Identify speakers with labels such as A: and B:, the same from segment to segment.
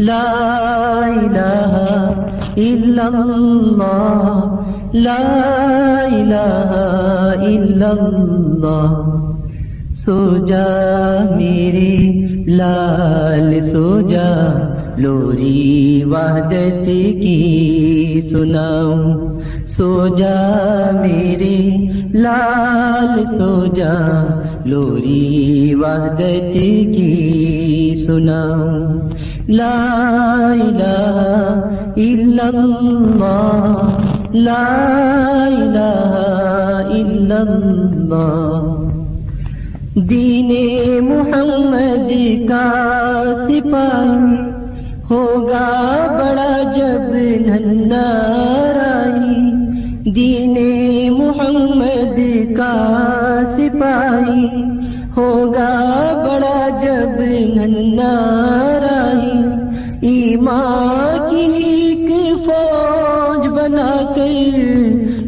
A: ला इलाहा इल्लल्लाह, ला इलाहा इल्लल्लाह। सो मेरे, लाल सोजा, लोरी वहदत की सुनाऊं। सोजा मेरे, लाल सोजा, लोरी वहदत की सुनाऊं। ला इलाहा इल्लल्लाह, ला इलाहा इल्लल्लाह। दीने मोहम्मद का सिपाही होगा बड़ा जब नन्नाराई दीने मोहम्मद का सिपाही होगा बड़ा जब नन्नाराई ईमां की एक फौज बनाकर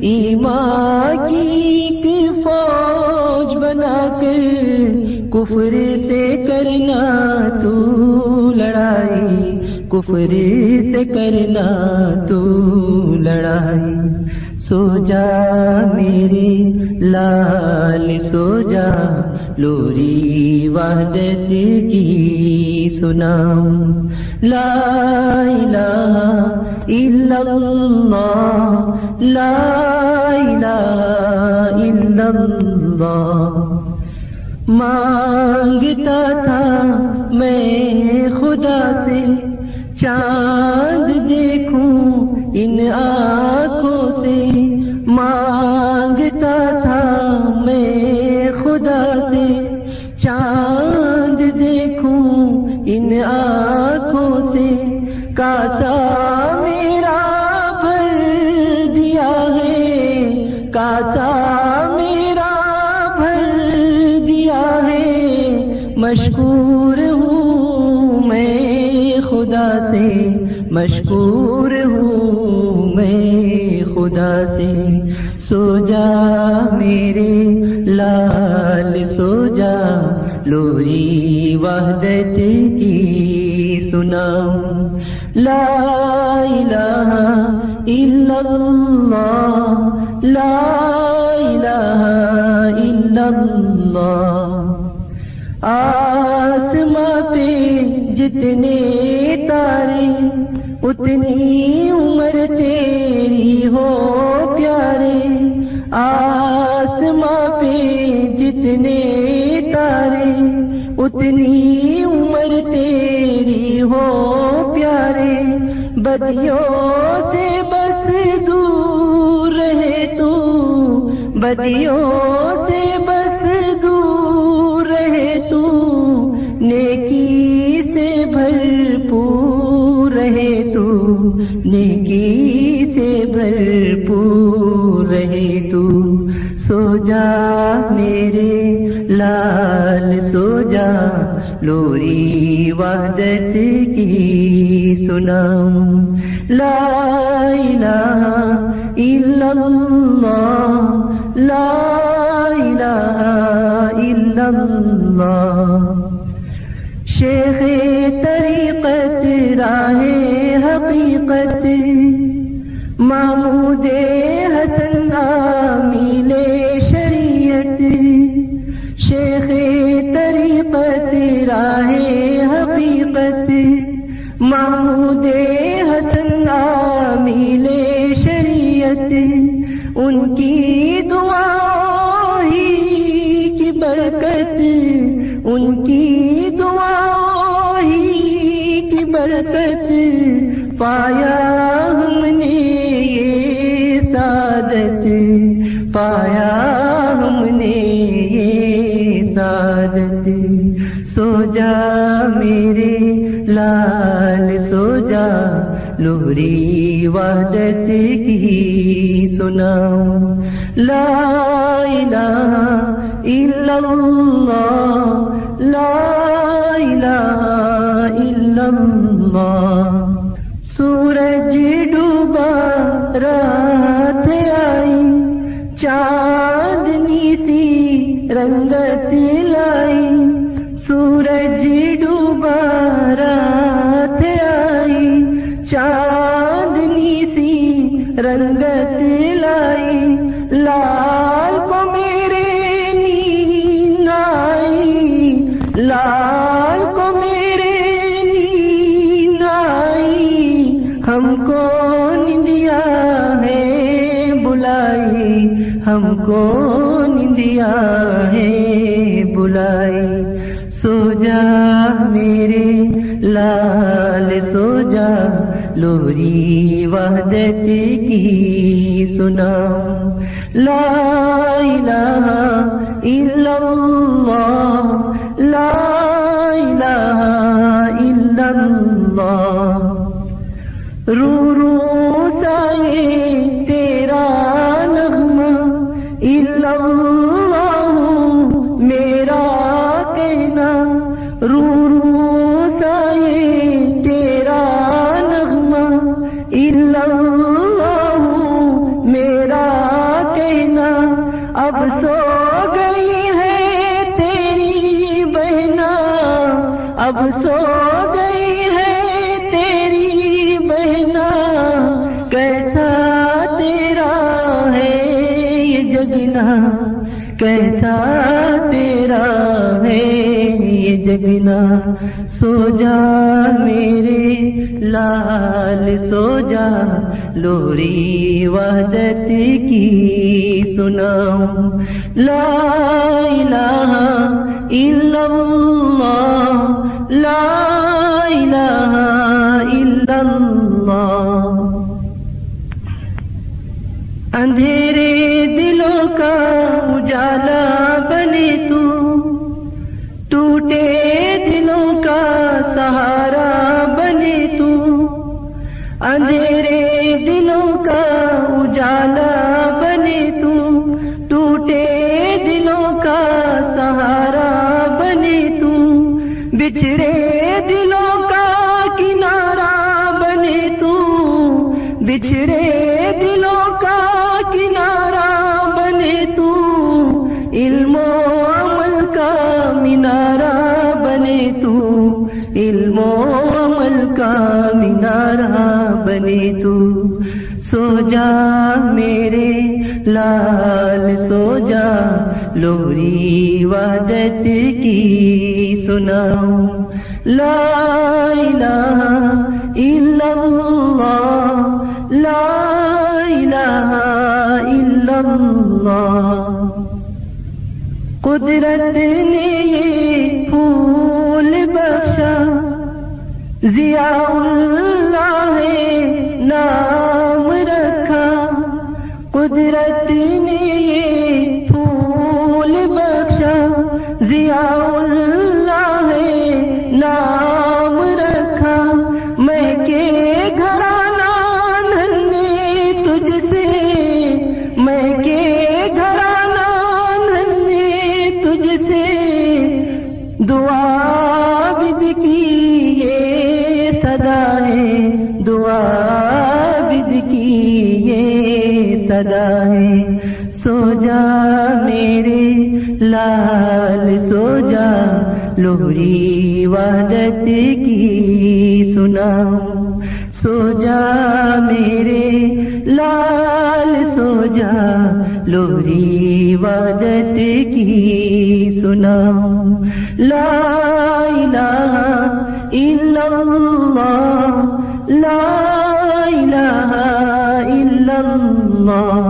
A: ईमां की एक फौज बनाकर कुफर से करना तू लड़ाई, कुफर से करना तू लड़ाई। सो जा मेरे लाल, सो जा लोरी वहदत की सुनाऊं। ला इलाहा इल्लल्लाह। ला इल्लल्लाह। माँगता था मैं खुदा से, चाँद देखूँ इन आँखों से। माँगता था मैं चाँद देखूँ इन आँखों से, कासा मेरा भर दिया है, कासा मेरा भर दिया है। मशकूर हूँ मैं खुदा से, मशकूर हूँ मैं खुदा से, सो जा मेरे लाल सो जा लोरी वहदत की सुनाऊं। ला इलाहा इल्लल्लाह, ला इलाहा इल्लल्लाह। पे जितने तारे, उतनी उम्र तेरी हो प्यारे। आसमां पे जितने तारे, उतनी उम्र तेरी हो प्यारे। बदियों से बस दूर रहे तू, बदियों से बस दूर रहे तू। नेकी से भरपूर रहे तू, नेकी से भरपूर रहे तू। सो जा मेरे लाल सो जा लोरी वादत की सुनाऊं। ला इलाहा इल्लल्लाह, ला इल्लल्लाह। शेख तरीक़त, राहे हकीकत, मामूदे हसन आमीले शरीयत शेख तरीक़त राहे हकीकत मामूदे हसन आमीले शरीयत, उनकी दुआओं ही की बरकत, उनकी दुआओं ही की बरकत, पाया हमने ये सादत, पाया सादत सो जा मेरे लाल, सो जा लोरी वहदत की सुनाऊं। ला इलाहा इल्लल्लाह, ला इलाहा सूरज डूबा, रात आई, चांदनी सी रंगत रंगत लाई, लाल को मेरे नींद आई। लाल को मेरे नींद आई। हमको निंदिया है बुलाई, हमको निंदिया है बुलाई। सो जा मेरे लाल, सो जा लोरी वहदत की सुनाऊं ला इलाहा इल्लल्लाह ला इलाहा इल्लल्लाह। कैसा तेरा है ये जगना कैसा तेरा है ये जगना सो जा मेरे लाल, सो जा लोरी वहदत की सुनाऊं। ला इलाहा इल्लल्लाह, ला अंधेरे दिलों का उजाला बने तू। टूटे दिलों का सहारा बने तू। अंधेरे दिलों का उजाला बने तू। टूटे दिलों का सहारा बने तू। बिछड़े दिलों का किनारा बने तू। बिछड़े दिलों मीनारा बने तू। सो जा मेरे लाल, सो जा लोरी वहदत की सुनाऊं। ला इलाहा इल्लल्लाह, ला कुदरत ने ये फूल बख्शा जियाउल्लाह नाम रखा। कुदरत ने ये फूल बख्शा। जियाउल्लाह नाम रखा। मैं के घराना नन्हे तुझसे। मैं के घराना नन्हे तुझसे। दुआ है सो जा मेरे लाल, सो जा लोरी वहदत की सुनाऊं। सो जा मेरे लाल, सो जा लोरी वदत की सुनाऊं। ला इलाहा इल्लल्लाह, ला इलाहा इल्लल्लाह